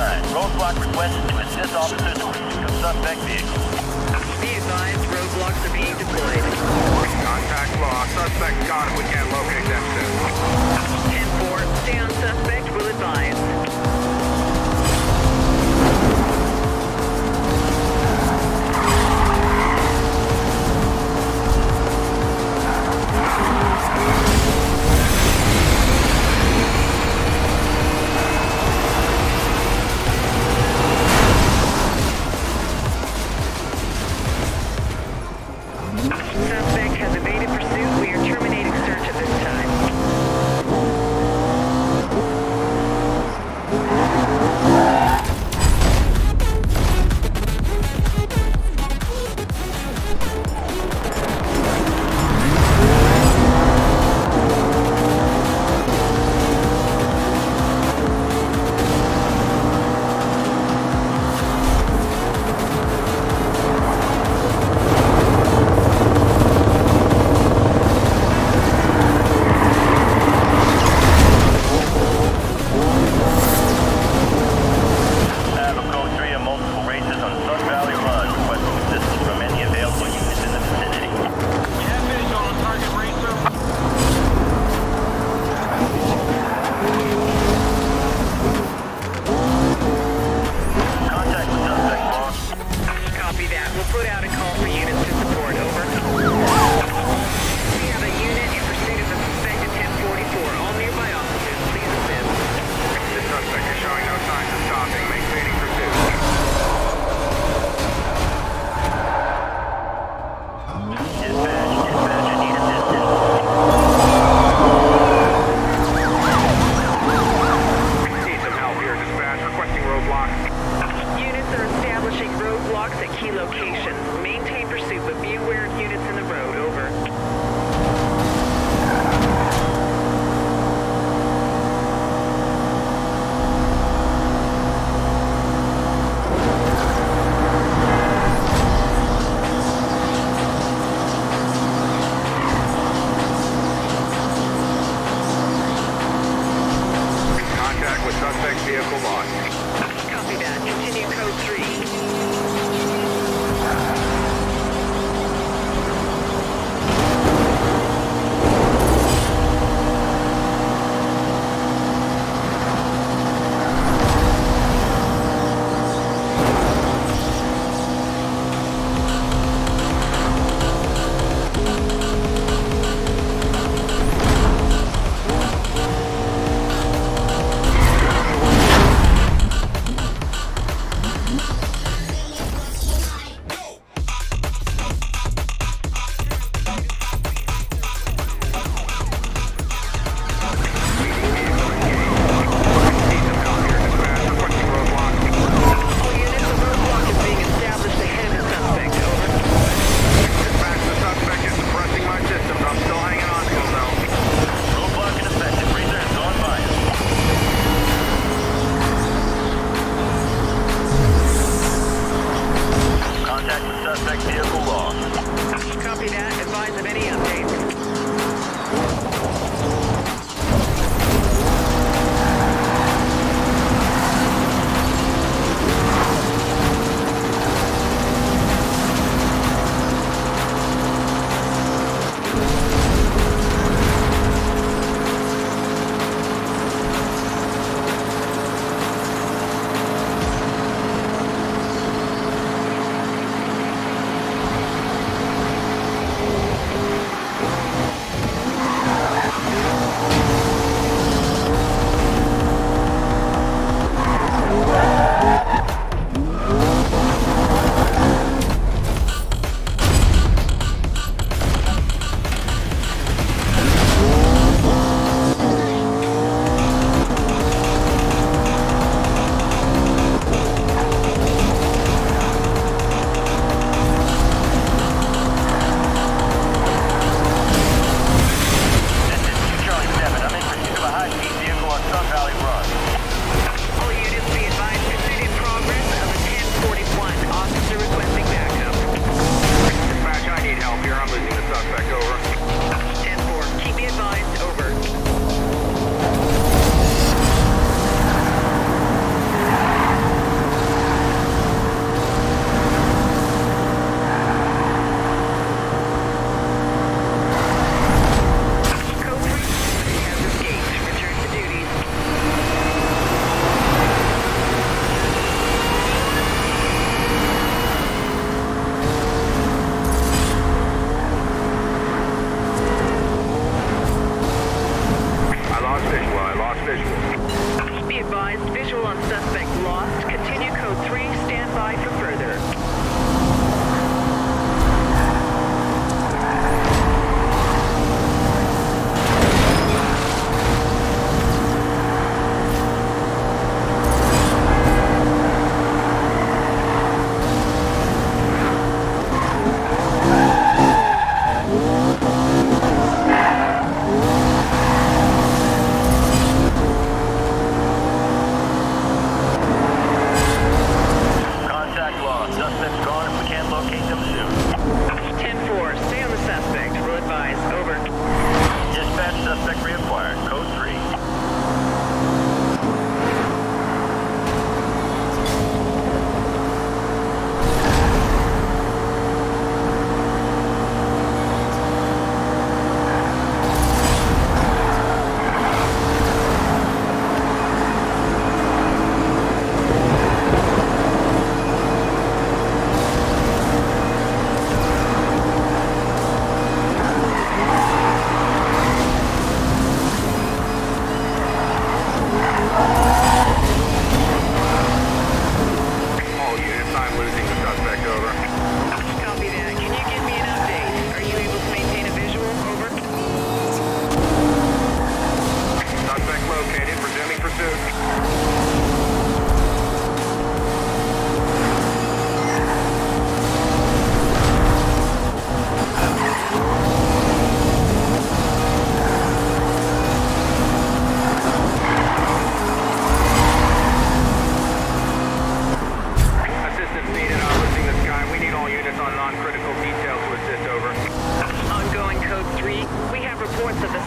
9. Roadblock requested to assist officers to of suspect vehicle. Be advised, roadblocks are being deployed. Contact law. Suspect got him. We can't locate that 10-4, stay on suspect. Will advise.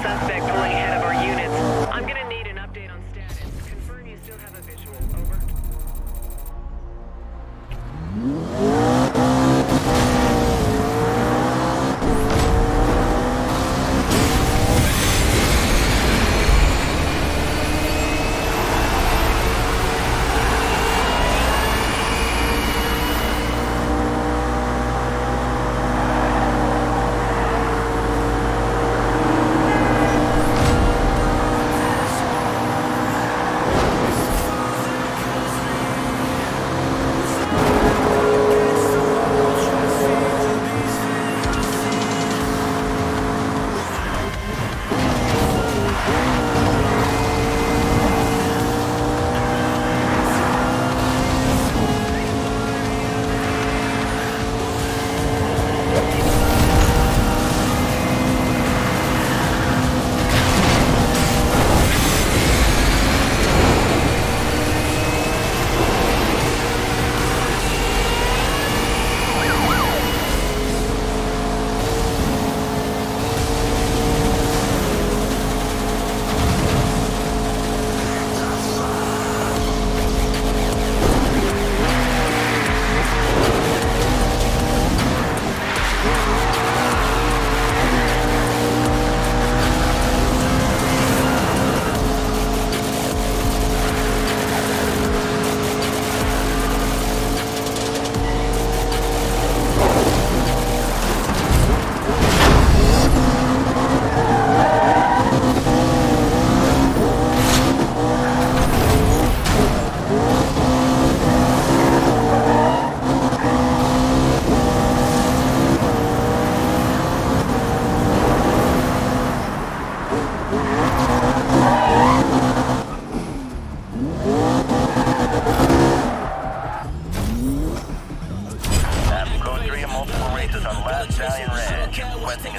suspect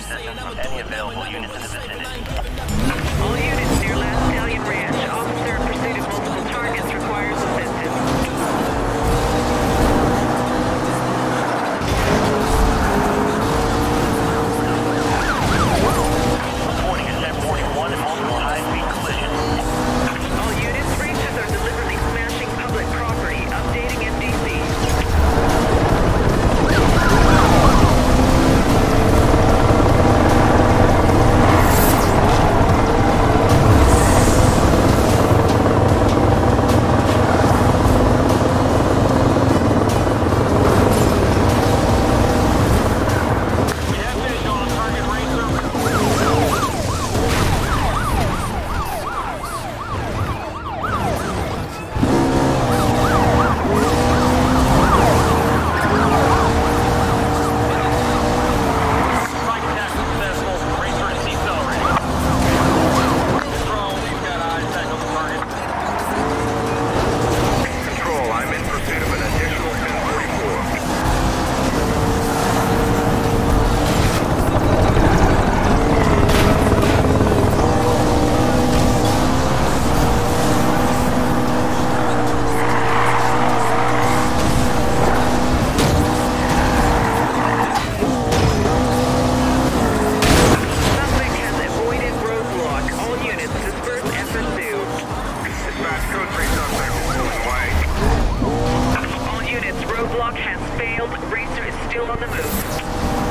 from any available units in the vicinity. All units near Last Stallion Ranch. Still on the move.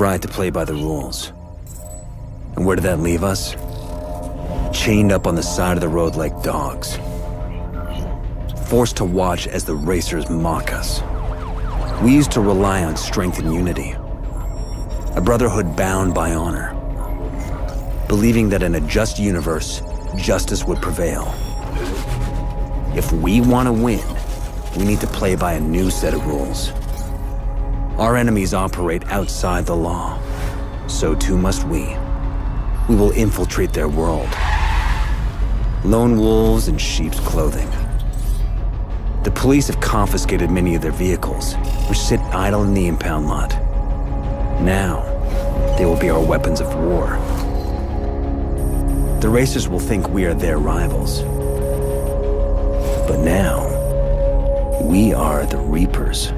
Tried to play by the rules. And where did that leave us? Chained up on the side of the road like dogs. Forced to watch as the racers mock us. We used to rely on strength and unity. A brotherhood bound by honor. Believing that in a just universe, justice would prevail. If we want to win, we need to play by a new set of rules. Our enemies operate outside the law. So too must we. We will infiltrate their world. Lone wolves in sheep's clothing. The police have confiscated many of their vehicles, which sit idle in the impound lot. Now, they will be our weapons of war. The racers will think we are their rivals. But now, we are the Reapers.